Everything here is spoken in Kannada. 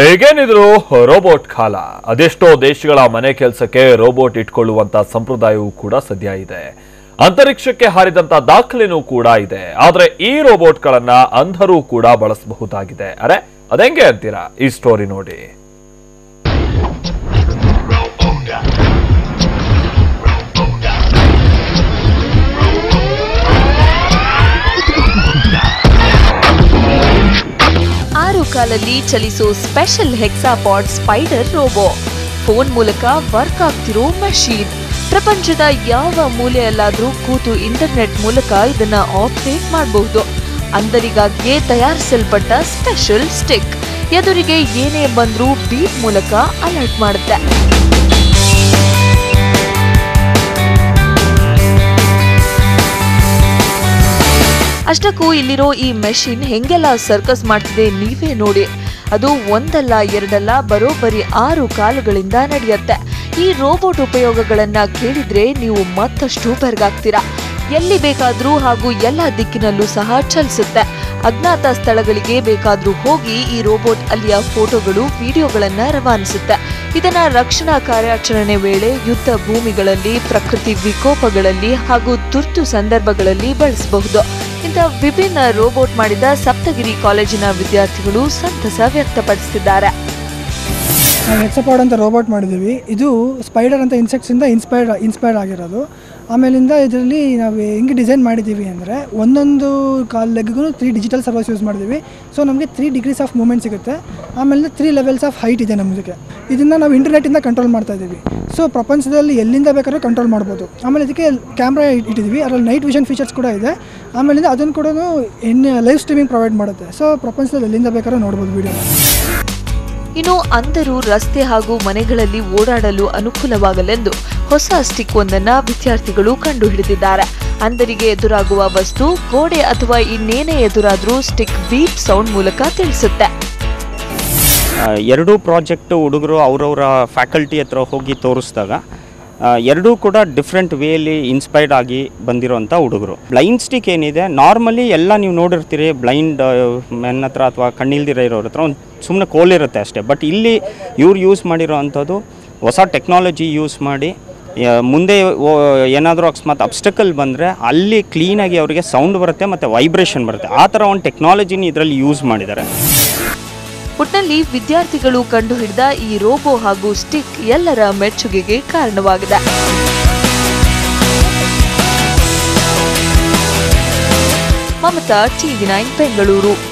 ಈಗೇನಿದ್ರು ರೋಬೋಟ್ ಕಾಲ. ಅದೆಷ್ಟೋ ದೇಶಗಳ ಮನೆ ಕೆಲಸಕ್ಕೆ ರೋಬೋಟ್ ಇಟ್ಕೊಳ್ಳುವಂತ ಸಂಪ್ರದಾಯವೂ ಕೂಡ ಸದ್ಯ ಇದೆ. ಅಂತರಿಕ್ಷಕ್ಕೆ ಹಾರಿದಂತ ದಾಖಲೆನೂ ಕೂಡ ಇದೆ. ಆದ್ರೆ ಈ ರೋಬೋಟ್ಗಳನ್ನ ಅಂಧರೂ ಕೂಡ ಬಳಸಬಹುದಾಗಿದೆ. ಅರೆ, ಅದೆಂಗೆ ಅಂತೀರಾ? ಈ ಸ್ಟೋರಿ ನೋಡಿ. ಕಾಲಲ್ಲಿ ಚಲಿಸೋ special hexapod spider robo phone ಮೂಲಕ ವರ್ಕ್ ಆಗ್ತಿರೋ ಮಷೀನ್ ಪ್ರಪಂಚದ ಯಾವ ಮೂಲೆಯಲ್ಲಾದರೂ ಕೂತು ಇಂಟರ್ನೆಟ್ ಮೂಲಕ ಇದನ್ನ ಆಪರೇಟ್ ಮಾಡಬಹುದು. ಅಂಧರಿಗಾಗಿಯೇ ತಯಾರಿಸಲ್ಪಟ್ಟ ಸ್ಪೆಷಲ್ ಸ್ಟಿಕ್ ಎದುರಿಗೆ ಏನೇ ಬಂದರೂ ಬೀಪ್ ಮೂಲಕ ಅಲರ್ಟ್ ಮಾಡುತ್ತೆ. ಅಷ್ಟಕ್ಕೂ ಇಲ್ಲಿರೋ ಈ ಮೆಷಿನ್ ಹೆಂಗೆಲ್ಲ ಸರ್ಕಸ್ ಮಾಡ್ತಿದೆ ನೀವೇ ನೋಡಿ. ಅದು ಒಂದಲ್ಲ, ಎರಡಲ್ಲ, ಬರೋಬ್ಬರಿ ಆರು ಕಾಲುಗಳಿಂದ ನಡೆಯುತ್ತೆ. ಈ ರೋಬೋಟ್ ಉಪಯೋಗಗಳನ್ನ ಕೇಳಿದ್ರೆ ನೀವು ಮತ್ತಷ್ಟು ಬೆರಗಾಗ್ತೀರಾ. ಎಲ್ಲಿ ಬೇಕಾದರೂ ಹಾಗೂ ಎಲ್ಲ ದಿಕ್ಕಿನಲ್ಲೂ ಸಹ ಚಲಿಸುತ್ತೆ. ಅಜ್ಞಾತ ಸ್ಥಳಗಳಿಗೆ ಬೇಕಾದರೂ ಹೋಗಿ ಈ ರೋಬೋಟ್ ಅಲ್ಲಿಯ ಫೋಟೋಗಳು, ವಿಡಿಯೋಗಳನ್ನ ರವಾನಿಸುತ್ತೆ. ಇದನ್ನ ರಕ್ಷಣಾ ಕಾರ್ಯಾಚರಣೆ ವೇಳೆ ಯುದ್ಧ ಭೂಮಿಗಳಲ್ಲಿ, ಪ್ರಕೃತಿ ವಿಕೋಪಗಳಲ್ಲಿ ಹಾಗೂ ತುರ್ತು ಸಂದರ್ಭಗಳಲ್ಲಿ ಬಳಸಬಹುದು. ಇಂಥ ವಿಭಿನ್ನ ರೋಬೋಟ್ ಮಾಡಿದ ಸಪ್ತಗಿರಿ ಕಾಲೇಜಿನ ವಿದ್ಯಾರ್ಥಿಗಳು ಸಂತಸ ವ್ಯಕ್ತಪಡಿಸುತ್ತಿದ್ದಾರೆ ನಾವು ಹೆಕ್ಸಪಾಡ್ ಅಂತ ರೋಬೋಟ್ ಮಾಡಿದ್ದೀವಿ. ಇದು ಸ್ಪೈಡರ್ ಅಂತ ಇನ್ಸೆಕ್ಟ್ಸಿಂದ ಇನ್ಸ್ಪೈರ್ಡ್ ಇನ್ಸ್ಪೈರ್ಡ್ ಆಗಿರೋದು. ಆಮೇಲಿಂದ ಇದರಲ್ಲಿ ನಾವು ಹೆಂಗೆ ಡಿಸೈನ್ ಮಾಡಿದ್ದೀವಿ ಅಂದರೆ ಒಂದೊಂದು ಕಾಲ್ ಲೆಗ್ಗೂ ತ್ರೀ ಡಿಜಿಟಲ್ ಸರ್ವಸ್ ಯೂಸ್ ಮಾಡಿದ್ದೀವಿ. ಸೊ ನಮಗೆ ತ್ರೀ ಡಿಗ್ರೀಸ್ ಆಫ್ ಮೂಮೆಂಟ್ ಸಿಗುತ್ತೆ. ಆಮೇಲೆ ತ್ರೀ ಲೆವೆಲ್ಸ್ ಆಫ್ ಹೈಟ್ ಇದೆ ನಮಗೆ. ಇದನ್ನು ನಾವು ಇಂಟರ್ನೆಟಿಂದ ಕಂಟ್ರೋಲ್ ಮಾಡ್ತಾ ಇದ್ದೀವಿ. ಸೊ ಪ್ರಪಂಚದಲ್ಲಿ ಎಲ್ಲಿಂದ ಬೇಕಾದ್ರೂ ಕಂಟ್ರೋಲ್ ಮಾಡ್ಬೋದು. ಆಮೇಲೆ ಇದಕ್ಕೆ ಕ್ಯಾಮ್ರಾ ಇಟ್ಟಿದ್ದೀವಿ. ಅದರಲ್ಲಿ ನೈಟ್ ವಿಷನ್ ಫೀಚರ್ಸ್ ಕೂಡ ಇದೆ. ಆಮೇಲಿಂದ ಅದನ್ನು ಕೂಡ ಇನ್ನು ಲೈವ್ ಸ್ಟ್ರೀಮಿಂಗ್ ಪ್ರೊವೈಡ್ ಮಾಡುತ್ತೆ. ಸೊ ಪ್ರಪಂಚದಲ್ಲಿ ಎಲ್ಲಿಂದ ಬೇಕಾದ್ರೂ ನೋಡ್ಬೋದು ವೀಡಿಯೋ ಇನ್ನು ಅಂಧರು ರಸ್ತೆ ಹಾಗೂ ಮನೆಗಳಲ್ಲಿ ಓಡಾಡಲು ಅನುಕೂಲವಾಗಲೆಂದು ಹೊಸ ಸ್ಟಿಕ್ ಒಂದನ್ನ ವಿದ್ಯಾರ್ಥಿಗಳು ಕಂಡುಹಿಡಿದಿದ್ದಾರೆ. ಅಂಧರಿಗೆ ಎದುರಾಗುವ ವಸ್ತು, ಗೋಡೆ ಅಥವಾ ಇನ್ನೇನೇ ಎದುರಾದರೂ ಸ್ಟಿಕ್ ಬೀಪ್ ಸೌಂಡ್ ಮೂಲಕ ತಿಳಿಸುತ್ತೆ. ಎರಡೂ ಪ್ರಾಜೆಕ್ಟ್ ಹುಡುಗರು ಅವರವರ ಫ್ಯಾಕಲ್ಟಿ ಹತ್ರ ಹೋಗಿ ತೋರಿಸಿದಾಗ ಎರಡೂ ಕೂಡ ಡಿಫ್ರೆಂಟ್ ವೇಲಿ ಇನ್ಸ್ಪೈರ್ಡ್ ಆಗಿ ಬಂದಿರೋಂಥ ಹುಡುಗರು. ಬ್ಲೈಂಡ್ ಸ್ಟಿಕ್ ಏನಿದೆ ನಾರ್ಮಲಿ ಎಲ್ಲ ನೀವು ನೋಡಿರ್ತೀರಿ ಬ್ಲೈಂಡ್ ಮೆನ್ ಹತ್ರ ಅಥವಾ ಕಣ್ಣಿಲ್ದಿರ ಇರೋರ ಹತ್ರ ಒಂದು ಸುಮ್ಮನೆ ಕೋಲಿರುತ್ತೆ ಅಷ್ಟೇ. ಬಟ್ ಇಲ್ಲಿ ಇವ್ರು ಯೂಸ್ ಮಾಡಿರೋ ಅಂಥದ್ದು ಹೊಸ ಟೆಕ್ನಾಲಜಿ ಯೂಸ್ ಮಾಡಿ ಮುಂದೆ ಏನಾದರೂ ಅಕಸ್ಮಾತ್ ಅಬ್ಸ್ಟಕಲ್ ಬಂದರೆ ಅಲ್ಲಿ ಕ್ಲೀನಾಗಿ ಅವರಿಗೆ ಸೌಂಡ್ ಬರುತ್ತೆ ಮತ್ತು ವೈಬ್ರೇಷನ್ ಬರುತ್ತೆ. ಆ ಥರ ಒಂದು ಟೆಕ್ನಾಲಜಿನ ಇದರಲ್ಲಿ ಯೂಸ್ ಮಾಡಿದ್ದಾರೆ. ಒಟ್ನಲ್ಲಿ ವಿದ್ಯಾರ್ಥಿಗಳು ಕಂಡುಹಿಡಿದ ಈ ರೋಬೋ ಹಾಗೂ ಸ್ಟಿಕ್ ಎಲ್ಲರ ಮೆಚ್ಚುಗೆಗೆ ಕಾರಣವಾಗಿದೆ. Mamata TV nine Bengaluru.